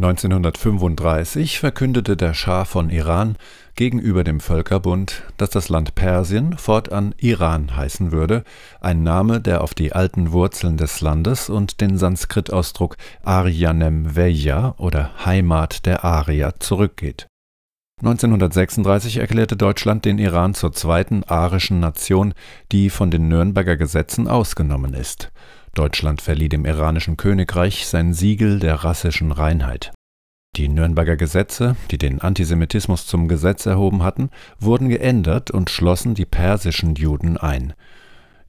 1935 verkündete der Schah von Iran gegenüber dem Völkerbund, dass das Land Persien fortan Iran heißen würde, ein Name, der auf die alten Wurzeln des Landes und den Sanskrit-Ausdruck Aryanem Veya oder Heimat der Arier zurückgeht. 1936 erklärte Deutschland den Iran zur zweiten arischen Nation, die von den Nürnberger Gesetzen ausgenommen ist Deutschland verlieh dem iranischen Königreich sein Siegel der rassischen Reinheit. Die Nürnberger Gesetze, die den Antisemitismus zum Gesetz erhoben hatten, wurden geändert und schlossen die persischen Juden ein.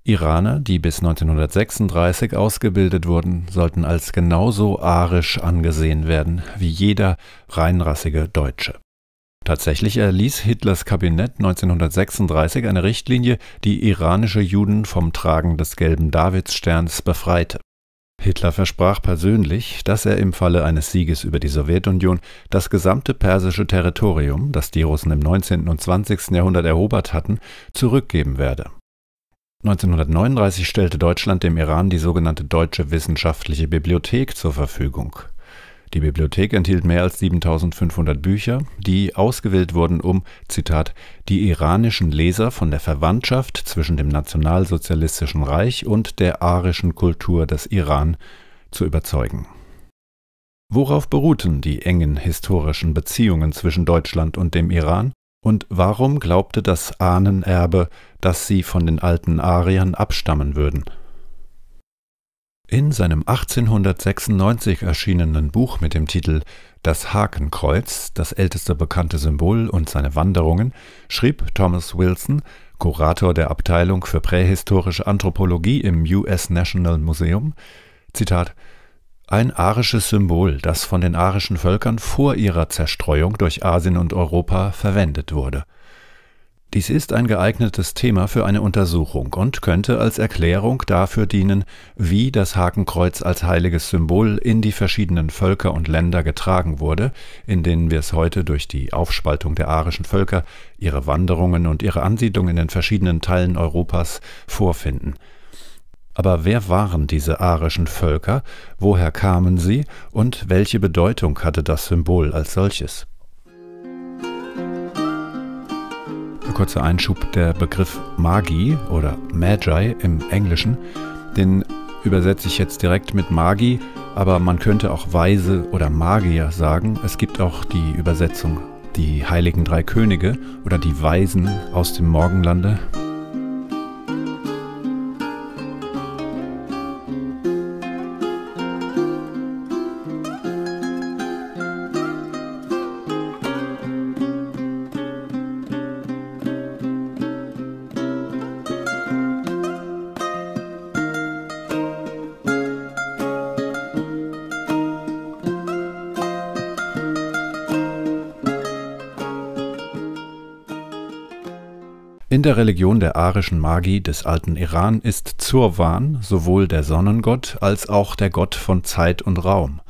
Iraner, die bis 1936 ausgebildet wurden, sollten als genauso arisch angesehen werden wie jeder reinrassige Deutsche Tatsächlich erließ Hitlers Kabinett 1936 eine Richtlinie, die iranische Juden vom Tragen des gelben Davidssterns befreite. Hitler versprach persönlich, dass er im Falle eines Sieges über die Sowjetunion das gesamte persische Territorium, das die Russen im 19. und 20. Jahrhundert erobert hatten, zurückgeben werde. 1939 stellte Deutschland dem Iran die sogenannte Deutsche Wissenschaftliche Bibliothek zur Verfügung die Bibliothek enthielt mehr als 7500 Bücher, die ausgewählt wurden, um Zitat, die iranischen Leser von der Verwandtschaft zwischen dem Nationalsozialistischen Reich und der arischen Kultur des Iran zu überzeugen. Worauf beruhten die engen historischen Beziehungen zwischen Deutschland und dem Iran und warum glaubte das Ahnenerbe, dass sie von den alten Ariern abstammen würden in seinem 1896 erschienenen Buch mit dem Titel Das Hakenkreuz, das älteste bekannte Symbol und seine Wanderungen, schrieb Thomas Wilson, Kurator der Abteilung für prähistorische Anthropologie im US National Museum, Zitat, ein arisches Symbol, das von den arischen Völkern vor ihrer Zerstreuung durch Asien und Europa verwendet wurde dies ist ein geeignetes Thema für eine Untersuchung und könnte als Erklärung dafür dienen, wie das Hakenkreuz als heiliges Symbol in die verschiedenen Völker und Länder getragen wurde, in denen wir es heute durch die Aufspaltung der arischen Völker, ihre Wanderungen und ihre Ansiedlung in den verschiedenen Teilen Europas vorfinden. Aber wer waren diese arischen Völker, woher kamen sie und welche Bedeutung hatte das Symbol als solches? Kurzer Einschub, der Begriff Magi oder Magi im Englischen, den übersetze ich jetzt direkt mit Magi, aber man könnte auch Weise oder Magier sagen. Es gibt auch die Übersetzung die heiligen drei Könige oder die Weisen aus dem Morgenlande. In der Religion der arischen Magi des alten Iran ist Zurwan sowohl der Sonnengott als auch der Gott von Zeit und Raum.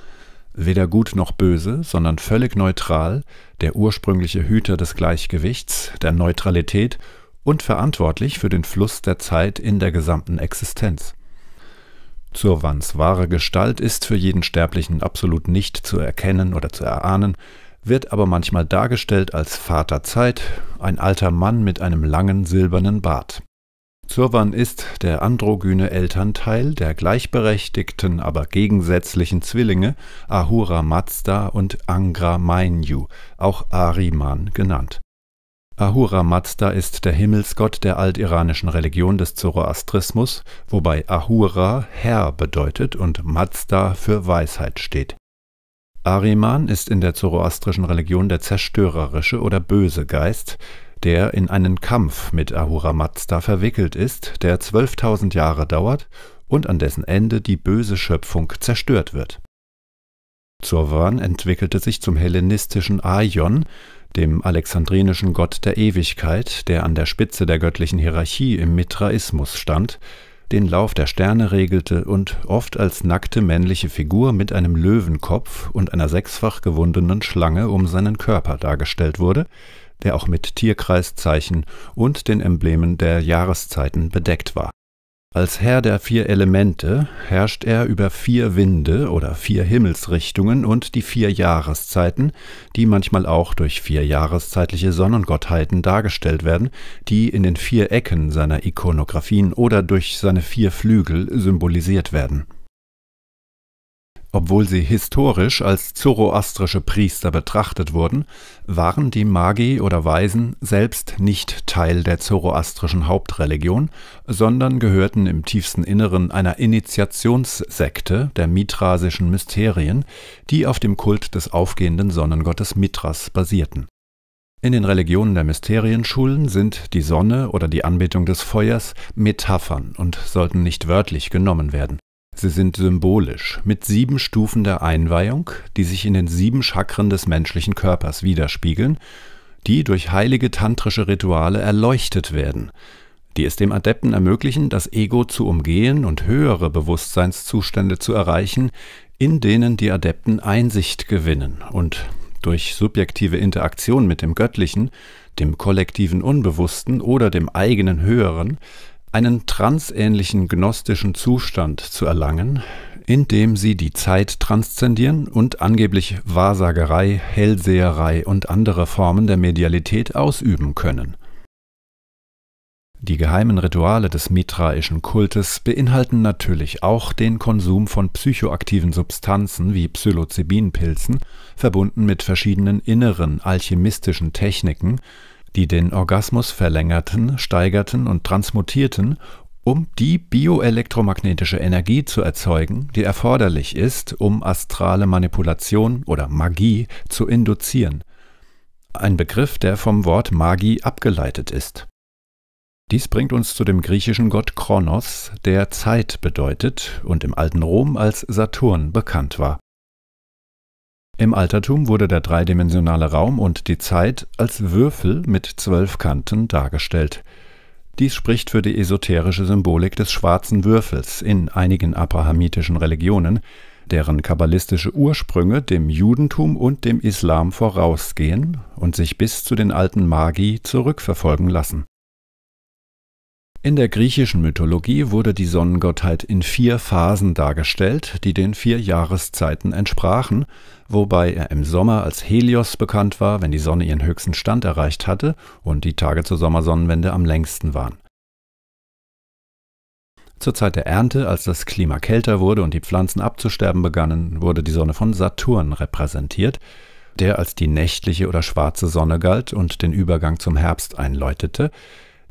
Weder gut noch böse, sondern völlig neutral, der ursprüngliche Hüter des Gleichgewichts, der Neutralität und verantwortlich für den Fluss der Zeit in der gesamten Existenz. Zurwans wahre Gestalt ist für jeden Sterblichen absolut nicht zu erkennen oder zu erahnen, wird aber manchmal dargestellt als Vater Zeit, ein alter Mann mit einem langen silbernen Bart. Zurwan ist der androgyne Elternteil der gleichberechtigten, aber gegensätzlichen Zwillinge Ahura Mazda und Angra Mainyu, auch Ariman genannt. Ahura Mazda ist der Himmelsgott der altiranischen Religion des Zoroastrismus, wobei Ahura Herr bedeutet und Mazda für Weisheit steht Ahriman ist in der zoroastrischen Religion der zerstörerische oder böse Geist, der in einen Kampf mit Ahura Mazda verwickelt ist, der 12.000 Jahre dauert und an dessen Ende die böse Schöpfung zerstört wird. Zurwan entwickelte sich zum hellenistischen Aion, dem alexandrinischen Gott der Ewigkeit, der an der Spitze der göttlichen Hierarchie im Mithraismus stand den Lauf der Sterne regelte und oft als nackte männliche Figur mit einem Löwenkopf und einer sechsfach gewundenen Schlange um seinen Körper dargestellt wurde, der auch mit Tierkreiszeichen und den Emblemen der Jahreszeiten bedeckt war Als Herr der vier Elemente herrscht er über vier Winde oder vier Himmelsrichtungen und die vier Jahreszeiten, die manchmal auch durch vier jahreszeitliche Sonnengottheiten dargestellt werden, die in den vier Ecken seiner Ikonographien oder durch seine vier Flügel symbolisiert werden obwohl sie historisch als zoroastrische Priester betrachtet wurden, waren die Magi oder Weisen selbst nicht Teil der zoroastrischen Hauptreligion, sondern gehörten im tiefsten Inneren einer Initiationssekte der mitrasischen Mysterien, die auf dem Kult des aufgehenden Sonnengottes Mithras basierten. In den Religionen der Mysterienschulen sind die Sonne oder die Anbetung des Feuers Metaphern und sollten nicht wörtlich genommen werden Sie sind symbolisch, mit sieben Stufen der Einweihung, die sich in den sieben Chakren des menschlichen Körpers widerspiegeln, die durch heilige tantrische Rituale erleuchtet werden, die es dem Adepten ermöglichen, das Ego zu umgehen und höhere Bewusstseinszustände zu erreichen, in denen die Adepten Einsicht gewinnen und durch subjektive Interaktion mit dem Göttlichen, dem kollektiven Unbewussten oder dem eigenen Höheren einen transähnlichen gnostischen Zustand zu erlangen, in dem sie die Zeit transzendieren und angeblich Wahrsagerei, Hellseherei und andere Formen der Medialität ausüben können. Die geheimen Rituale des mitraischen Kultes beinhalten natürlich auch den Konsum von psychoaktiven Substanzen wie Psilocybinpilzen, verbunden mit verschiedenen inneren alchemistischen Techniken, die den Orgasmus verlängerten, steigerten und transmutierten, um die bioelektromagnetische Energie zu erzeugen, die erforderlich ist, um astrale Manipulation oder Magie zu induzieren. Ein Begriff, der vom Wort Magie abgeleitet ist. Dies bringt uns zu dem griechischen Gott Kronos, der Zeit bedeutet und im alten Rom als Saturn bekannt war. Im Altertum wurde der dreidimensionale Raum und die Zeit als Würfel mit zwölf Kanten dargestellt. Dies spricht für die esoterische Symbolik des schwarzen Würfels in einigen abrahamitischen Religionen, deren kabbalistische Ursprünge dem Judentum und dem Islam vorausgehen und sich bis zu den alten Magi zurückverfolgen lassen in der griechischen Mythologie wurde die Sonnengottheit in vier Phasen dargestellt, die den vier Jahreszeiten entsprachen, wobei er im Sommer als Helios bekannt war, wenn die Sonne ihren höchsten Stand erreicht hatte und die Tage zur Sommersonnenwende am längsten waren. Zur Zeit der Ernte, als das Klima kälter wurde und die Pflanzen abzusterben begannen, wurde die Sonne von Saturn repräsentiert, der als die nächtliche oder schwarze Sonne galt und den Übergang zum Herbst einläutete,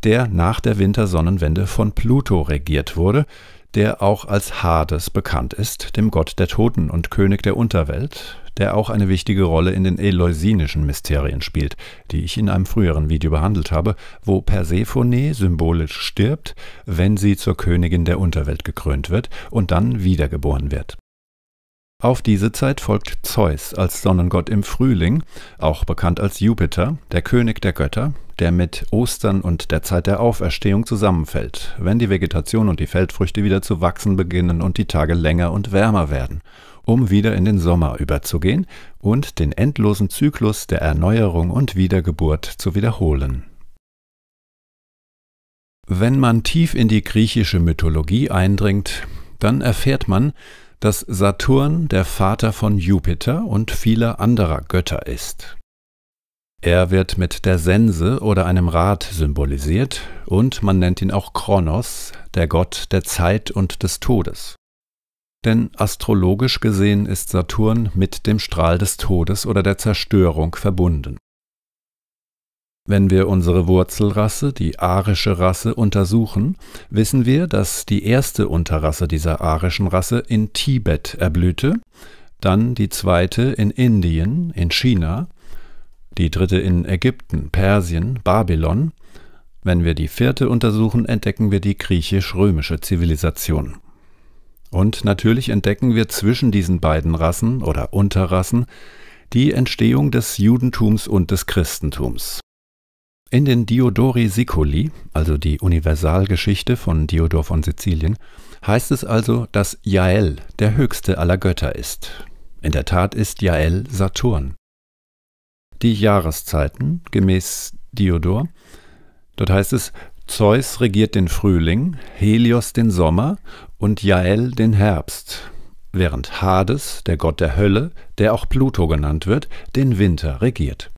der nach der Wintersonnenwende von Pluto regiert wurde, der auch als Hades bekannt ist, dem Gott der Toten und König der Unterwelt, der auch eine wichtige Rolle in den eleusinischen Mysterien spielt, die ich in einem früheren Video behandelt habe, wo Persephone symbolisch stirbt, wenn sie zur Königin der Unterwelt gekrönt wird und dann wiedergeboren wird. Auf diese Zeit folgt Zeus als Sonnengott im Frühling, auch bekannt als Jupiter, der König der Götter, der mit Ostern und der Zeit der Auferstehung zusammenfällt, wenn die Vegetation und die Feldfrüchte wieder zu wachsen beginnen und die Tage länger und wärmer werden, um wieder in den Sommer überzugehen und den endlosen Zyklus der Erneuerung und Wiedergeburt zu wiederholen. Wenn man tief in die griechische Mythologie eindringt, dann erfährt man, dass Saturn der Vater von Jupiter und vieler anderer Götter ist. Er wird mit der Sense oder einem Rad symbolisiert und man nennt ihn auch Kronos, der Gott der Zeit und des Todes. Denn astrologisch gesehen ist Saturn mit dem Strahl des Todes oder der Zerstörung verbunden. Wenn wir unsere Wurzelrasse, die arische Rasse, untersuchen, wissen wir, dass die erste Unterrasse dieser arischen Rasse in Tibet erblühte, dann die zweite in Indien, in China, die dritte in Ägypten, Persien, Babylon. Wenn wir die vierte untersuchen, entdecken wir die griechisch-römische Zivilisation. Und natürlich entdecken wir zwischen diesen beiden Rassen oder Unterrassen die Entstehung des Judentums und des Christentums. In den Diodori Siculi, also die Universalgeschichte von Diodor von Sizilien, heißt es also, dass Jael der höchste aller Götter ist. In der Tat ist Jael Saturn. Die Jahreszeiten, gemäß Diodor, dort heißt es, Zeus regiert den Frühling, Helios den Sommer und Jael den Herbst, während Hades, der Gott der Hölle, der auch Pluto genannt wird, den Winter regiert.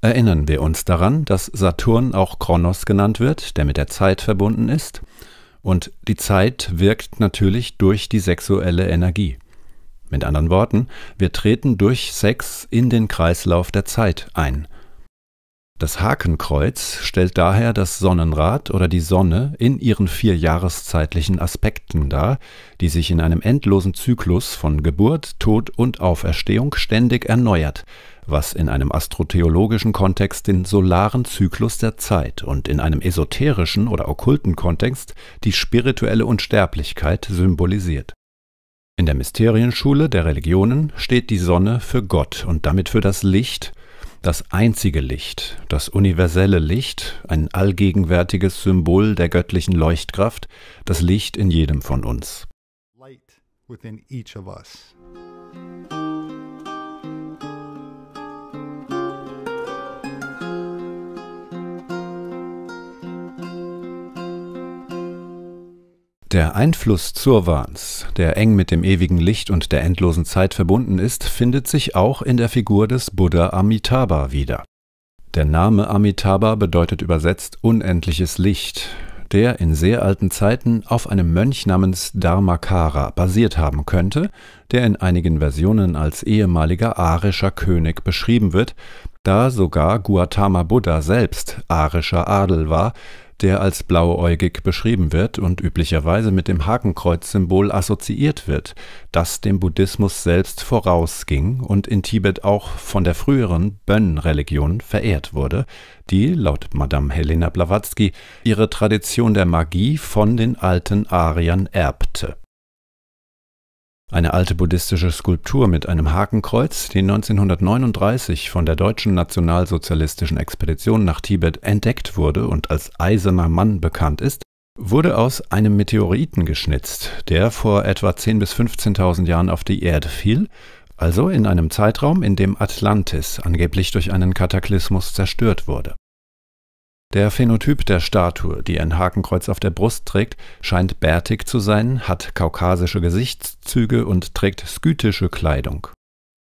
Erinnern wir uns daran, dass Saturn auch Kronos genannt wird, der mit der Zeit verbunden ist, und die Zeit wirkt natürlich durch die sexuelle Energie. Mit anderen Worten, wir treten durch Sex in den Kreislauf der Zeit ein. Das Hakenkreuz stellt daher das Sonnenrad oder die Sonne in ihren vier jahreszeitlichen Aspekten dar, die sich in einem endlosen Zyklus von Geburt, Tod und Auferstehung ständig erneuert, was in einem astrotheologischen Kontext den solaren Zyklus der Zeit und in einem esoterischen oder okkulten Kontext die spirituelle Unsterblichkeit symbolisiert. In der Mysterienschule der Religionen steht die Sonne für Gott und damit für das Licht, das einzige Licht, das universelle Licht, ein allgegenwärtiges Symbol der göttlichen Leuchtkraft, das Licht in jedem von uns. Light within each of us. Der Einfluss Zurwans, der eng mit dem ewigen Licht und der endlosen Zeit verbunden ist, findet sich auch in der Figur des Buddha Amitabha wieder. Der Name Amitabha bedeutet übersetzt unendliches Licht, der in sehr alten Zeiten auf einem Mönch namens Dharmakara basiert haben könnte, der in einigen Versionen als ehemaliger arischer König beschrieben wird, da sogar Gautama Buddha selbst arischer Adel war, der als blauäugig beschrieben wird und üblicherweise mit dem Hakenkreuz-Symbol assoziiert wird, das dem Buddhismus selbst vorausging und in Tibet auch von der früheren Bön-Religion verehrt wurde, die, laut Madame Helena Blavatsky, ihre Tradition der Magie von den alten Ariern erbte eine alte buddhistische Skulptur mit einem Hakenkreuz, die 1939 von der deutschen nationalsozialistischen Expedition nach Tibet entdeckt wurde und als Eiserner Mann bekannt ist, wurde aus einem Meteoriten geschnitzt, der vor etwa 10.000 bis 15.000 Jahren auf die Erde fiel, also in einem Zeitraum, in dem Atlantis angeblich durch einen Kataklysmus zerstört wurde der Phänotyp der Statue, die ein Hakenkreuz auf der Brust trägt, scheint bärtig zu sein, hat kaukasische Gesichtszüge und trägt skythische Kleidung.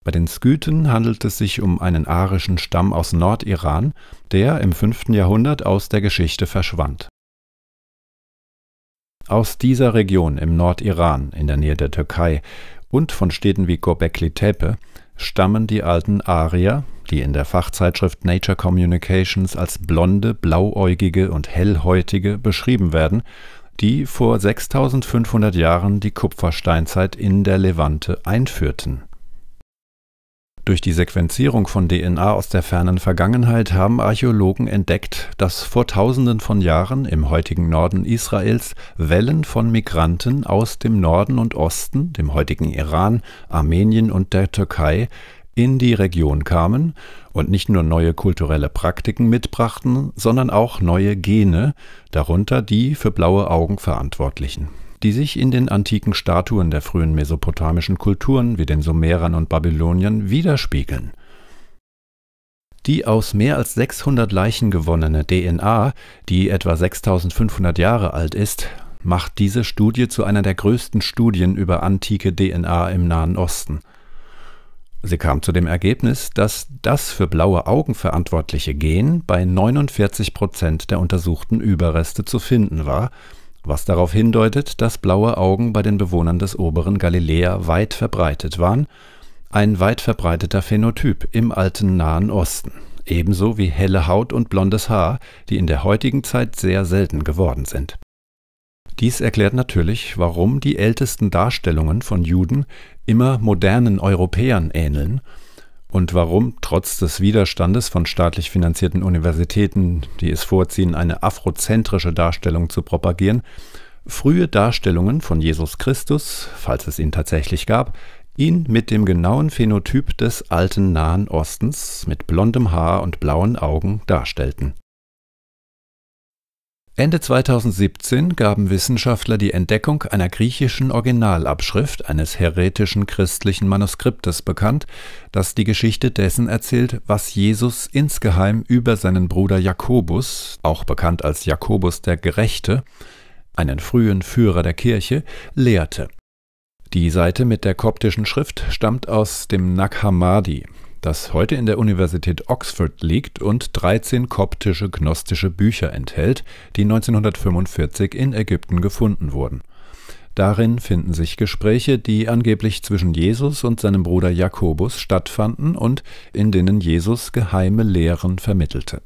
Bei den Skythen handelt es sich um einen arischen Stamm aus Nordiran, der im 5. Jahrhundert aus der Geschichte verschwand. Aus dieser Region im Nordiran in der Nähe der Türkei und von Städten wie Göbekli Tepe stammen die alten Arier, die in der Fachzeitschrift Nature Communications als blonde, blauäugige und hellhäutige beschrieben werden, die vor 6500 Jahren die Kupfersteinzeit in der Levante einführten. Durch die Sequenzierung von DNA aus der fernen Vergangenheit haben Archäologen entdeckt, dass vor tausenden von Jahren im heutigen Norden Israels Wellen von Migranten aus dem Norden und Osten, dem heutigen Iran, Armenien und der Türkei in die Region kamen und nicht nur neue kulturelle Praktiken mitbrachten, sondern auch neue Gene, darunter die für blaue Augen verantwortlichen, die sich in den antiken Statuen der frühen mesopotamischen Kulturen wie den Sumerern und Babyloniern widerspiegeln. Die aus mehr als 600 Leichen gewonnene DNA, die etwa 6500 Jahre alt ist, macht diese Studie zu einer der größten Studien über antike DNA im Nahen Osten. Sie kam zu dem Ergebnis, dass das für blaue Augen verantwortliche Gen bei 49 Prozent der untersuchten Überreste zu finden war, was darauf hindeutet, dass blaue Augen bei den Bewohnern des oberen Galiläa weit verbreitet waren, ein weit verbreiteter Phänotyp im alten Nahen Osten, ebenso wie helle Haut und blondes Haar, die in der heutigen Zeit sehr selten geworden sind. Dies erklärt natürlich, warum die ältesten Darstellungen von Juden immer modernen Europäern ähneln und warum? Trotz des Widerstandes von staatlich finanzierten Universitäten, die es vorziehen, eine afrozentrische Darstellung zu propagieren, frühe Darstellungen von Jesus Christus, falls es ihn tatsächlich gab, ihn mit dem genauen Phänotyp des alten Nahen Ostens mit blondem Haar und blauen Augen darstellten Ende 2017 gaben Wissenschaftler die Entdeckung einer griechischen Originalabschrift eines heretischen christlichen Manuskriptes bekannt, das die Geschichte dessen erzählt, was Jesus insgeheim über seinen Bruder Jakobus, auch bekannt als Jakobus der Gerechte, einen frühen Führer der Kirche, lehrte. Die Seite mit der koptischen Schrift stammt aus dem Nag Hammadi, das heute in der Universität Oxford liegt und 13 koptische gnostische Bücher enthält, die 1945 in Ägypten gefunden wurden. Darin finden sich Gespräche, die angeblich zwischen Jesus und seinem Bruder Jakobus stattfanden und in denen Jesus geheime Lehren vermittelte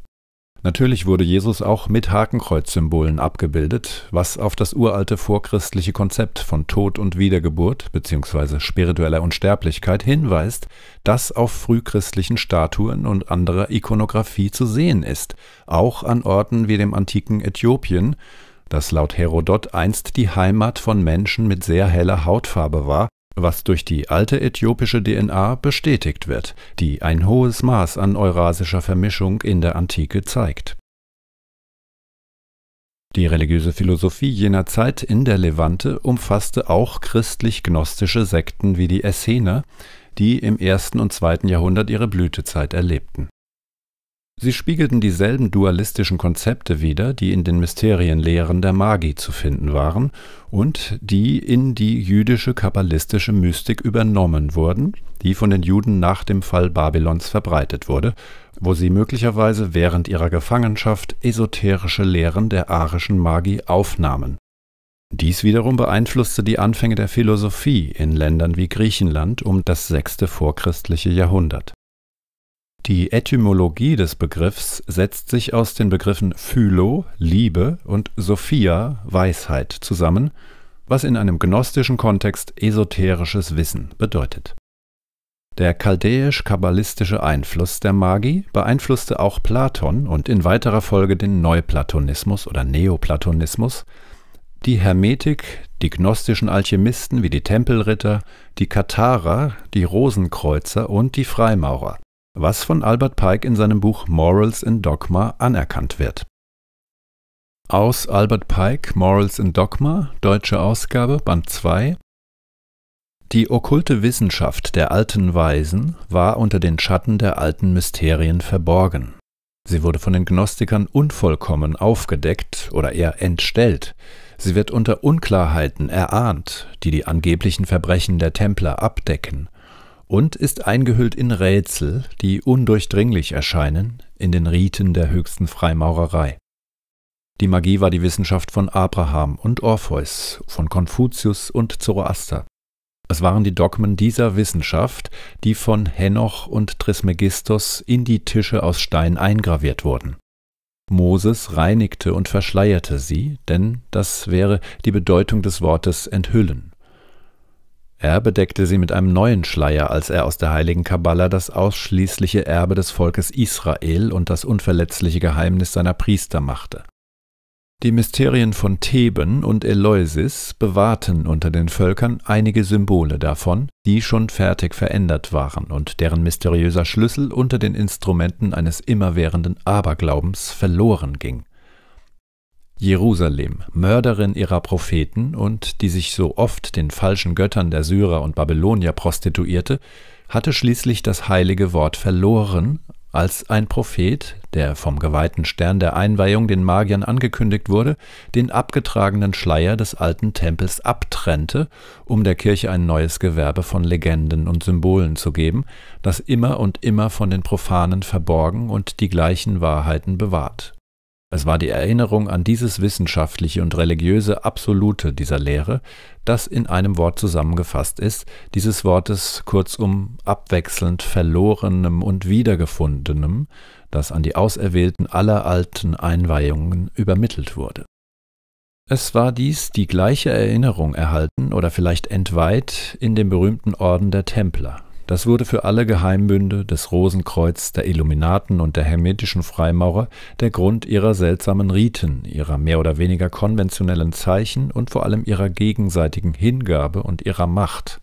Natürlich wurde Jesus auch mit Hakenkreuzsymbolen abgebildet, was auf das uralte vorchristliche Konzept von Tod und Wiedergeburt bzw. spiritueller Unsterblichkeit hinweist, das auf frühchristlichen Statuen und anderer Ikonographie zu sehen ist, auch an Orten wie dem antiken Äthiopien, das laut Herodot einst die Heimat von Menschen mit sehr heller Hautfarbe war was durch die alte äthiopische DNA bestätigt wird, die ein hohes Maß an eurasischer Vermischung in der Antike zeigt. Die religiöse Philosophie jener Zeit in der Levante umfasste auch christlich-gnostische Sekten wie die Essener, die im ersten und zweiten Jahrhundert ihre Blütezeit erlebten Sie spiegelten dieselben dualistischen Konzepte wider, die in den Mysterienlehren der Magi zu finden waren und die in die jüdische kabbalistische Mystik übernommen wurden, die von den Juden nach dem Fall Babylons verbreitet wurde, wo sie möglicherweise während ihrer Gefangenschaft esoterische Lehren der arischen Magi aufnahmen. Dies wiederum beeinflusste die Anfänge der Philosophie in Ländern wie Griechenland um das sechste vorchristliche Jahrhundert die Etymologie des Begriffs setzt sich aus den Begriffen Phylo (Liebe) und Sophia (Weisheit) zusammen, was in einem gnostischen Kontext esoterisches Wissen bedeutet. Der chaldäisch-kabbalistische Einfluss der Magi beeinflusste auch Platon und in weiterer Folge den Neuplatonismus oder Neoplatonismus, die Hermetik, die gnostischen Alchemisten wie die Tempelritter, die Katharer, die Rosenkreuzer und die Freimaurer was von Albert Pike in seinem Buch Morals in Dogma anerkannt wird. Aus Albert Pike Morals in Dogma, deutsche Ausgabe, Band 2 Die okkulte Wissenschaft der alten Weisen war unter den Schatten der alten Mysterien verborgen. Sie wurde von den Gnostikern unvollkommen aufgedeckt oder eher entstellt. Sie wird unter Unklarheiten erahnt, die die angeblichen Verbrechen der Templer abdecken und ist eingehüllt in Rätsel, die undurchdringlich erscheinen in den Riten der höchsten Freimaurerei. Die Magie war die Wissenschaft von Abraham und Orpheus, von Konfuzius und Zoroaster. Es waren die Dogmen dieser Wissenschaft, die von Henoch und Trismegistos in die Tische aus Stein eingraviert wurden. Moses reinigte und verschleierte sie, denn das wäre die Bedeutung des Wortes enthüllen. Er bedeckte sie mit einem neuen Schleier, als er aus der heiligen Kabbala das ausschließliche Erbe des Volkes Israel und das unverletzliche Geheimnis seiner Priester machte. Die Mysterien von Theben und Eleusis bewahrten unter den Völkern einige Symbole davon, die schon fertig verändert waren und deren mysteriöser Schlüssel unter den Instrumenten eines immerwährenden Aberglaubens verloren ging. Jerusalem, Mörderin ihrer Propheten und die sich so oft den falschen Göttern der Syrer und Babylonier prostituierte, hatte schließlich das heilige Wort verloren, als ein Prophet, der vom geweihten Stern der Einweihung den Magiern angekündigt wurde, den abgetragenen Schleier des alten Tempels abtrennte, um der Kirche ein neues Gewerbe von Legenden und Symbolen zu geben, das immer und immer von den Profanen verborgen und die gleichen Wahrheiten bewahrt es war die Erinnerung an dieses wissenschaftliche und religiöse Absolute dieser Lehre, das in einem Wort zusammengefasst ist, dieses Wortes kurzum abwechselnd Verlorenem und Wiedergefundenem, das an die Auserwählten aller alten Einweihungen übermittelt wurde. Es war dies die gleiche Erinnerung erhalten oder vielleicht entweiht in dem berühmten Orden der Templer, das wurde für alle Geheimbünde des Rosenkreuz, der Illuminaten und der hermetischen Freimaurer der Grund ihrer seltsamen Riten, ihrer mehr oder weniger konventionellen Zeichen und vor allem ihrer gegenseitigen Hingabe und ihrer Macht.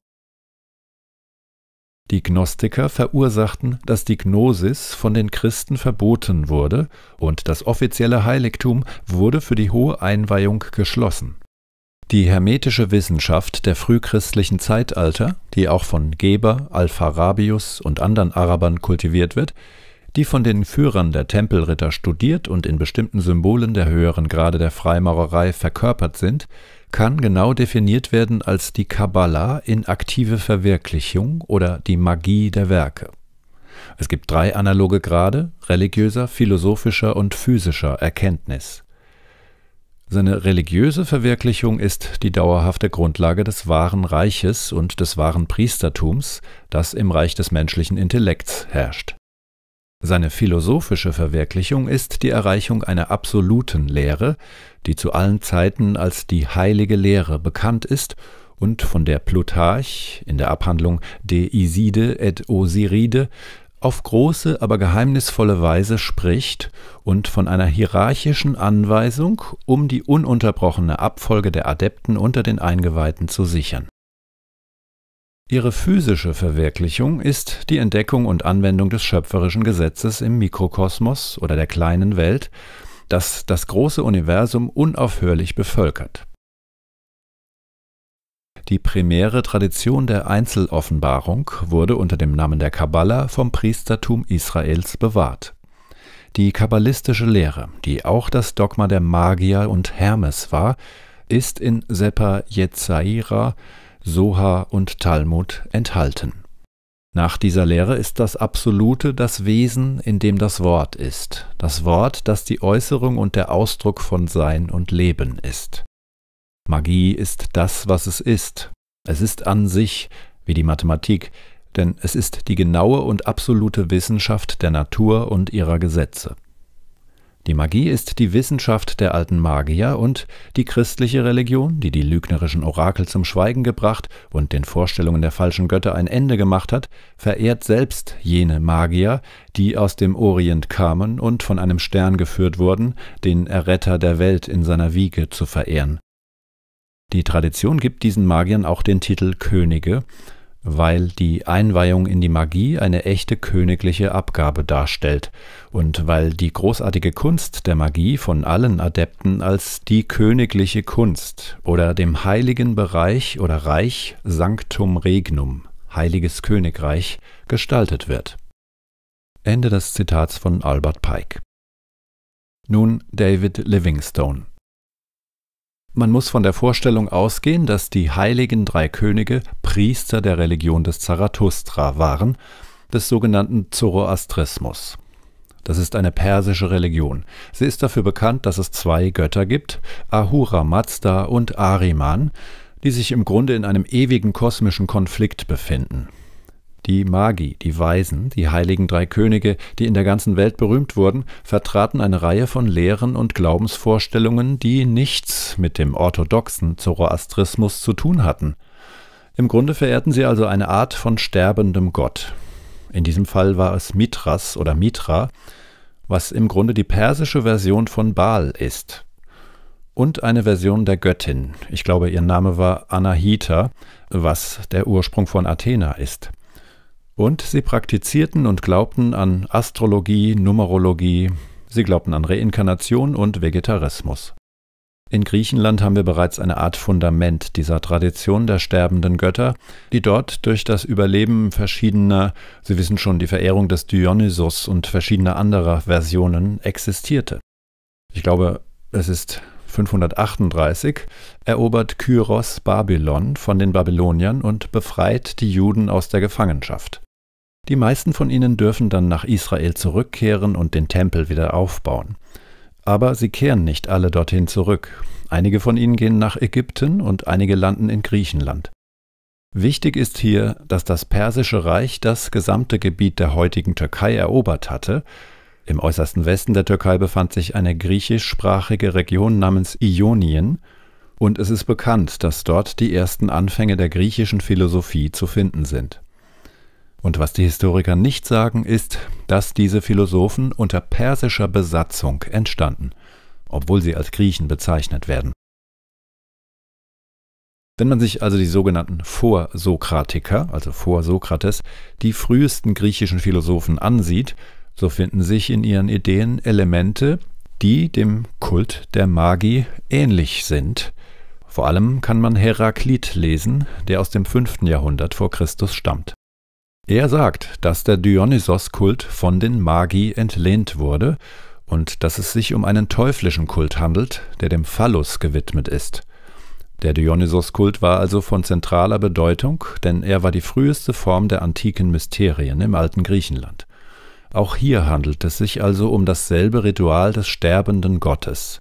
Die Gnostiker verursachten, dass die Gnosis von den Christen verboten wurde und das offizielle Heiligtum wurde für die hohe Einweihung geschlossen. Die hermetische Wissenschaft der frühchristlichen Zeitalter, die auch von Geber, Alpharabius und anderen Arabern kultiviert wird, die von den Führern der Tempelritter studiert und in bestimmten Symbolen der höheren Grade der Freimaurerei verkörpert sind, kann genau definiert werden als die Kabbala in aktive Verwirklichung oder die Magie der Werke. Es gibt drei analoge Grade religiöser, philosophischer und physischer Erkenntnis. Seine religiöse Verwirklichung ist die dauerhafte Grundlage des wahren Reiches und des wahren Priestertums, das im Reich des menschlichen Intellekts herrscht. Seine philosophische Verwirklichung ist die Erreichung einer absoluten Lehre, die zu allen Zeiten als die heilige Lehre bekannt ist und von der Plutarch in der Abhandlung De Iside et Osiride auf große, aber geheimnisvolle Weise spricht und von einer hierarchischen Anweisung, um die ununterbrochene Abfolge der Adepten unter den Eingeweihten zu sichern. Ihre physische Verwirklichung ist die Entdeckung und Anwendung des schöpferischen Gesetzes im Mikrokosmos oder der kleinen Welt, das das große Universum unaufhörlich bevölkert. Die primäre Tradition der Einzeloffenbarung wurde unter dem Namen der Kabbala vom Priestertum Israels bewahrt. Die kabbalistische Lehre, die auch das Dogma der Magier und Hermes war, ist in Sepa Yetzaira Soha und Talmud enthalten. Nach dieser Lehre ist das Absolute das Wesen, in dem das Wort ist, das Wort, das die Äußerung und der Ausdruck von Sein und Leben ist. Magie ist das, was es ist. Es ist an sich wie die Mathematik, denn es ist die genaue und absolute Wissenschaft der Natur und ihrer Gesetze. Die Magie ist die Wissenschaft der alten Magier und die christliche Religion, die die lügnerischen Orakel zum Schweigen gebracht und den Vorstellungen der falschen Götter ein Ende gemacht hat, verehrt selbst jene Magier, die aus dem Orient kamen und von einem Stern geführt wurden, den Erretter der Welt in seiner Wiege zu verehren. Die Tradition gibt diesen Magiern auch den Titel Könige, weil die Einweihung in die Magie eine echte königliche Abgabe darstellt und weil die großartige Kunst der Magie von allen Adepten als die königliche Kunst oder dem heiligen Bereich oder Reich Sanctum Regnum, heiliges Königreich, gestaltet wird. Ende des Zitats von Albert Pike. Nun David Livingstone. Man muss von der Vorstellung ausgehen, dass die heiligen drei Könige Priester der Religion des Zarathustra waren, des sogenannten Zoroastrismus. Das ist eine persische Religion. Sie ist dafür bekannt, dass es zwei Götter gibt, Ahura Mazda und Ariman, die sich im Grunde in einem ewigen kosmischen Konflikt befinden. Die Magi, die Weisen, die heiligen drei Könige, die in der ganzen Welt berühmt wurden, vertraten eine Reihe von Lehren und Glaubensvorstellungen, die nichts mit dem orthodoxen Zoroastrismus zu tun hatten. Im Grunde verehrten sie also eine Art von sterbendem Gott. In diesem Fall war es Mithras oder Mitra, was im Grunde die persische Version von Baal ist. Und eine Version der Göttin. Ich glaube, ihr Name war Anahita, was der Ursprung von Athena ist. Und sie praktizierten und glaubten an Astrologie, Numerologie, sie glaubten an Reinkarnation und Vegetarismus. In Griechenland haben wir bereits eine Art Fundament dieser Tradition der sterbenden Götter, die dort durch das Überleben verschiedener, Sie wissen schon, die Verehrung des Dionysos und verschiedener anderer Versionen existierte. Ich glaube, es ist 538 erobert Kyros Babylon von den Babyloniern und befreit die Juden aus der Gefangenschaft. Die meisten von ihnen dürfen dann nach Israel zurückkehren und den Tempel wieder aufbauen. Aber sie kehren nicht alle dorthin zurück. Einige von ihnen gehen nach Ägypten und einige landen in Griechenland. Wichtig ist hier, dass das Persische Reich das gesamte Gebiet der heutigen Türkei erobert hatte. Im äußersten Westen der Türkei befand sich eine griechischsprachige Region namens Ionien, und es ist bekannt, dass dort die ersten Anfänge der griechischen Philosophie zu finden sind. Und was die Historiker nicht sagen, ist, dass diese Philosophen unter persischer Besatzung entstanden, obwohl sie als Griechen bezeichnet werden Wenn man sich also die sogenannten Vorsokratiker, also vor Sokrates, die frühesten griechischen Philosophen ansieht, so finden sich in ihren Ideen Elemente, die dem Kult der Magie ähnlich sind. Vor allem kann man Heraklit lesen, der aus dem 5. Jahrhundert vor Christus stammt. Er sagt, dass der Dionysos-Kult von den Magi entlehnt wurde und dass es sich um einen teuflischen Kult handelt, der dem Phallus gewidmet ist. Der Dionysos-Kult war also von zentraler Bedeutung, denn er war die früheste Form der antiken Mysterien im alten Griechenland. Auch hier handelt es sich also um dasselbe Ritual des sterbenden Gottes,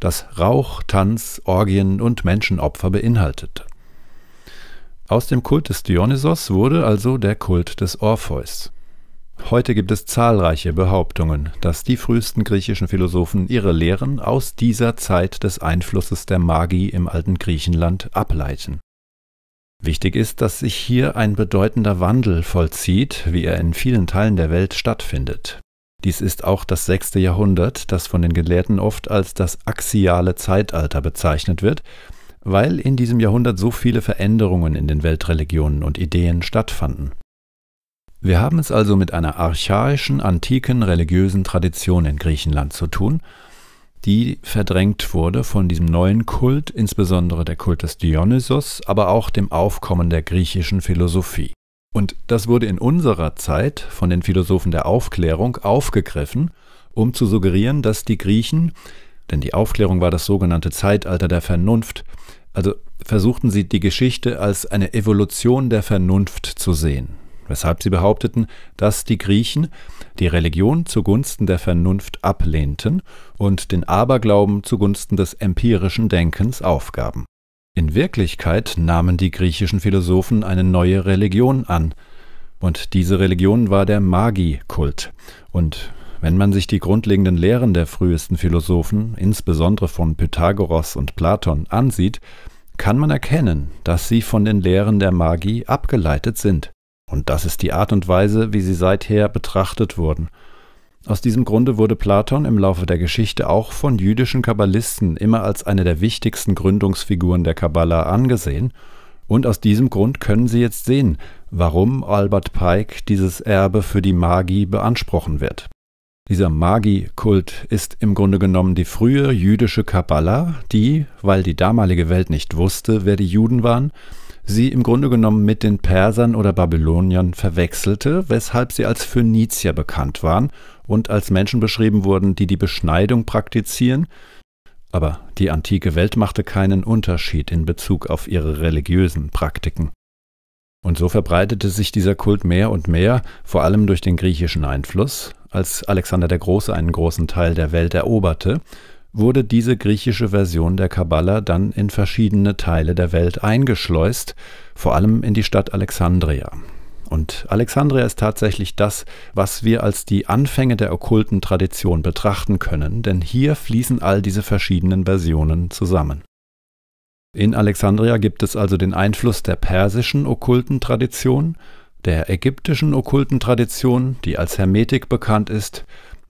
das Rauch, Tanz, Orgien und Menschenopfer beinhaltete. Aus dem Kult des Dionysos wurde also der Kult des Orpheus. Heute gibt es zahlreiche Behauptungen, dass die frühesten griechischen Philosophen ihre Lehren aus dieser Zeit des Einflusses der Magie im alten Griechenland ableiten. Wichtig ist, dass sich hier ein bedeutender Wandel vollzieht, wie er in vielen Teilen der Welt stattfindet. Dies ist auch das sechste Jahrhundert, das von den Gelehrten oft als das axiale Zeitalter bezeichnet wird, weil in diesem Jahrhundert so viele Veränderungen in den Weltreligionen und Ideen stattfanden. Wir haben es also mit einer archaischen, antiken religiösen Tradition in Griechenland zu tun, die verdrängt wurde von diesem neuen Kult, insbesondere der Kult des Dionysos, aber auch dem Aufkommen der griechischen Philosophie. Und das wurde in unserer Zeit von den Philosophen der Aufklärung aufgegriffen, um zu suggerieren, dass die Griechen, denn die Aufklärung war das sogenannte Zeitalter der Vernunft, also versuchten sie die Geschichte als eine Evolution der Vernunft zu sehen weshalb sie behaupteten, dass die Griechen die Religion zugunsten der Vernunft ablehnten und den Aberglauben zugunsten des empirischen Denkens aufgaben. In Wirklichkeit nahmen die griechischen Philosophen eine neue Religion an, und diese Religion war der Magiekult. Und wenn man sich die grundlegenden Lehren der frühesten Philosophen, insbesondere von Pythagoras und Platon, ansieht, kann man erkennen, dass sie von den Lehren der Magie abgeleitet sind. Und das ist die Art und Weise, wie sie seither betrachtet wurden. Aus diesem Grunde wurde Platon im Laufe der Geschichte auch von jüdischen Kabbalisten immer als eine der wichtigsten Gründungsfiguren der Kabbala angesehen, und aus diesem Grund können Sie jetzt sehen, warum Albert Pike dieses Erbe für die Magie beanspruchen wird. Dieser Magiekult ist im Grunde genommen die frühe jüdische Kabbala, die, weil die damalige Welt nicht wusste, wer die Juden waren, sie im Grunde genommen mit den Persern oder Babyloniern verwechselte, weshalb sie als Phönizier bekannt waren und als Menschen beschrieben wurden, die die Beschneidung praktizieren, aber die antike Welt machte keinen Unterschied in Bezug auf ihre religiösen Praktiken. Und so verbreitete sich dieser Kult mehr und mehr, vor allem durch den griechischen Einfluss, als Alexander der Große einen großen Teil der Welt eroberte wurde diese griechische Version der Kabbala dann in verschiedene Teile der Welt eingeschleust, vor allem in die Stadt Alexandria. Und Alexandria ist tatsächlich das, was wir als die Anfänge der okkulten Tradition betrachten können, denn hier fließen all diese verschiedenen Versionen zusammen. In Alexandria gibt es also den Einfluss der persischen okkulten Tradition, der ägyptischen okkulten Tradition, die als Hermetik bekannt ist,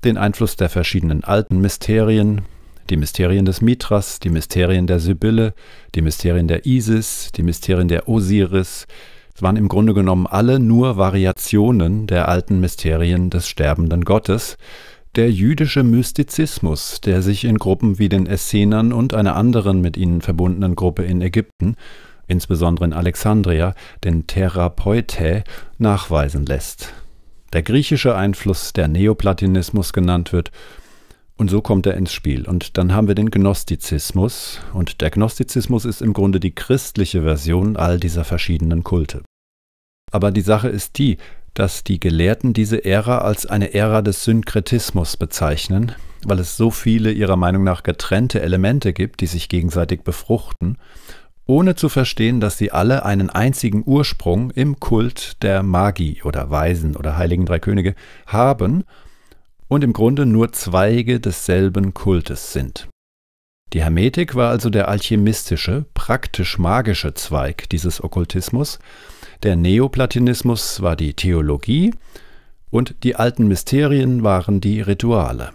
den Einfluss der verschiedenen alten Mysterien, die Mysterien des Mithras, die Mysterien der Sibylle, die Mysterien der Isis, die Mysterien der Osiris. Es waren im Grunde genommen alle nur Variationen der alten Mysterien des sterbenden Gottes. Der jüdische Mystizismus, der sich in Gruppen wie den Essenern und einer anderen mit ihnen verbundenen Gruppe in Ägypten, insbesondere in Alexandria, den Therapeutae, nachweisen lässt. Der griechische Einfluss, der Neoplatonismus genannt wird, und so kommt er ins Spiel. Und dann haben wir den Gnostizismus. Und der Gnostizismus ist im Grunde die christliche Version all dieser verschiedenen Kulte. Aber die Sache ist die, dass die Gelehrten diese Ära als eine Ära des Synkretismus bezeichnen, weil es so viele ihrer Meinung nach getrennte Elemente gibt, die sich gegenseitig befruchten, ohne zu verstehen, dass sie alle einen einzigen Ursprung im Kult der Magi oder Weisen oder Heiligen Drei Könige haben und im Grunde nur Zweige desselben Kultes sind. Die Hermetik war also der alchemistische, praktisch magische Zweig dieses Okkultismus, der Neoplatinismus war die Theologie und die alten Mysterien waren die Rituale.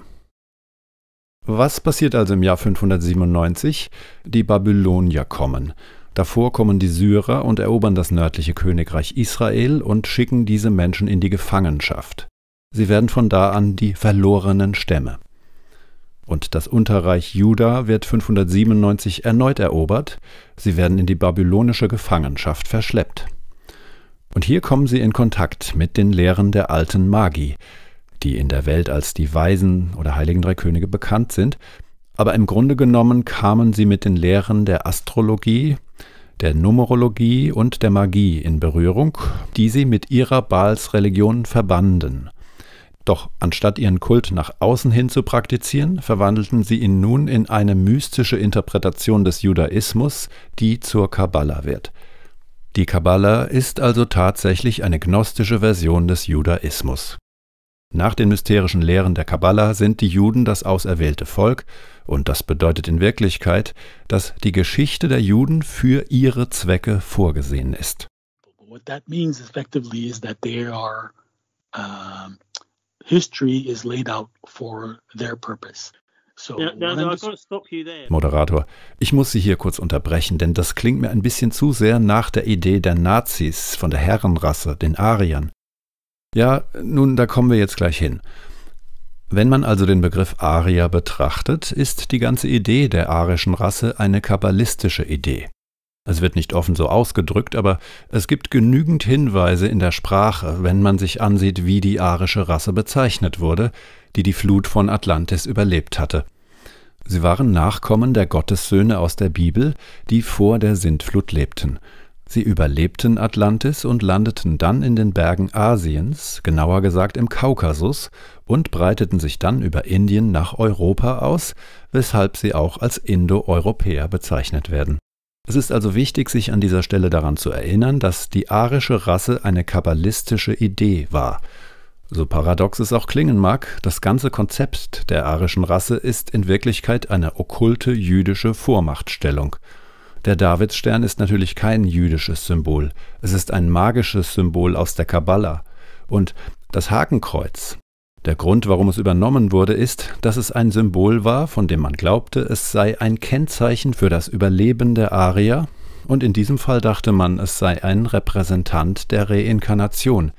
Was passiert also im Jahr 597? Die Babylonier kommen. Davor kommen die Syrer und erobern das nördliche Königreich Israel und schicken diese Menschen in die Gefangenschaft. Sie werden von da an die verlorenen Stämme. Und das Unterreich Juda wird 597 erneut erobert, sie werden in die babylonische Gefangenschaft verschleppt. Und hier kommen sie in Kontakt mit den Lehren der alten Magi, die in der Welt als die Weisen oder Heiligen Drei Könige bekannt sind, aber im Grunde genommen kamen sie mit den Lehren der Astrologie, der Numerologie und der Magie in Berührung, die sie mit ihrer Baalsreligion verbanden. Doch anstatt ihren Kult nach außen hin zu praktizieren, verwandelten sie ihn nun in eine mystische Interpretation des Judaismus, die zur Kabbala wird. Die Kabbala ist also tatsächlich eine gnostische Version des Judaismus. Nach den mysterischen Lehren der Kabbala sind die Juden das auserwählte Volk, und das bedeutet in Wirklichkeit, dass die Geschichte der Juden für ihre Zwecke vorgesehen ist. What that means effectively is that they are uh, history is laid out for their purpose. Moderator, ich muss Sie hier kurz unterbrechen, denn das klingt mir ein bisschen zu sehr nach der Idee der Nazis von der Herrenrasse, den Ariern. Ja, nun, da kommen wir jetzt gleich hin. Wenn man also den Begriff Arier betrachtet, ist die ganze Idee der arischen Rasse eine kabbalistische Idee. Es wird nicht offen so ausgedrückt, aber es gibt genügend Hinweise in der Sprache, wenn man sich ansieht, wie die arische Rasse bezeichnet wurde, die die Flut von Atlantis überlebt hatte. Sie waren Nachkommen der Gottessöhne aus der Bibel, die vor der Sintflut lebten. Sie überlebten Atlantis und landeten dann in den Bergen Asiens, genauer gesagt im Kaukasus, und breiteten sich dann über Indien nach Europa aus, weshalb sie auch als Indo-Europäer bezeichnet werden. Es ist also wichtig, sich an dieser Stelle daran zu erinnern, dass die arische Rasse eine kabbalistische Idee war. So paradox es auch klingen mag, das ganze Konzept der arischen Rasse ist in Wirklichkeit eine okkulte jüdische Vormachtstellung – der Davidsstern ist natürlich kein jüdisches Symbol, es ist ein magisches Symbol aus der Kabbala. Und das Hakenkreuz. Der Grund, warum es übernommen wurde, ist, dass es ein Symbol war, von dem man glaubte, es sei ein Kennzeichen für das Überleben der Arier, und in diesem Fall dachte man, es sei ein Repräsentant der Reinkarnation,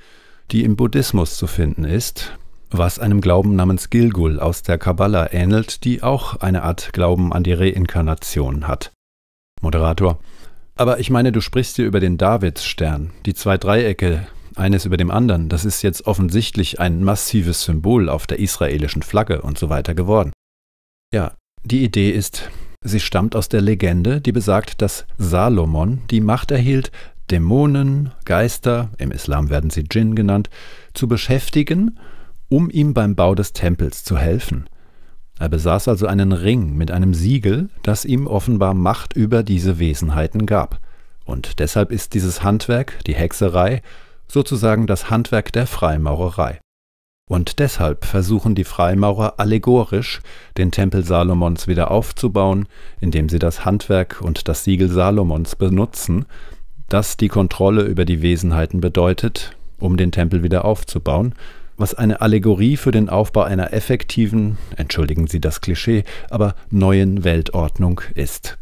die im Buddhismus zu finden ist, was einem Glauben namens Gilgul aus der Kabbala ähnelt, die auch eine Art Glauben an die Reinkarnation hat. Moderator. Aber ich meine, du sprichst hier über den Davidsstern, die zwei Dreiecke, eines über dem anderen. Das ist jetzt offensichtlich ein massives Symbol auf der israelischen Flagge und so weiter geworden. Ja, die Idee ist, sie stammt aus der Legende, die besagt, dass Salomon die Macht erhielt, Dämonen, Geister, im Islam werden sie Djinn genannt, zu beschäftigen, um ihm beim Bau des Tempels zu helfen. Er besaß also einen Ring mit einem Siegel, das ihm offenbar Macht über diese Wesenheiten gab. Und deshalb ist dieses Handwerk, die Hexerei, sozusagen das Handwerk der Freimaurerei. Und deshalb versuchen die Freimaurer allegorisch, den Tempel Salomons wieder aufzubauen, indem sie das Handwerk und das Siegel Salomons benutzen, das die Kontrolle über die Wesenheiten bedeutet, um den Tempel wieder aufzubauen, was eine Allegorie für den Aufbau einer effektiven, entschuldigen Sie das Klischee, aber neuen Weltordnung ist.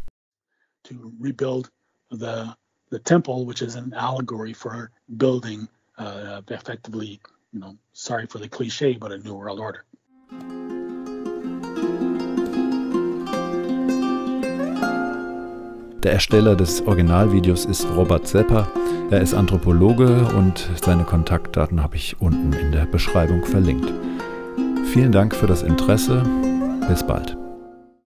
To rebuild the, the temple, which is an allegory for building uh, effectively, you know, sorry for the cliche, but a new world order. Der Ersteller des Originalvideos ist Robert Sepper. Er ist Anthropologe und seine Kontaktdaten habe ich unten in der Beschreibung verlinkt. Vielen Dank für das Interesse. Bis bald.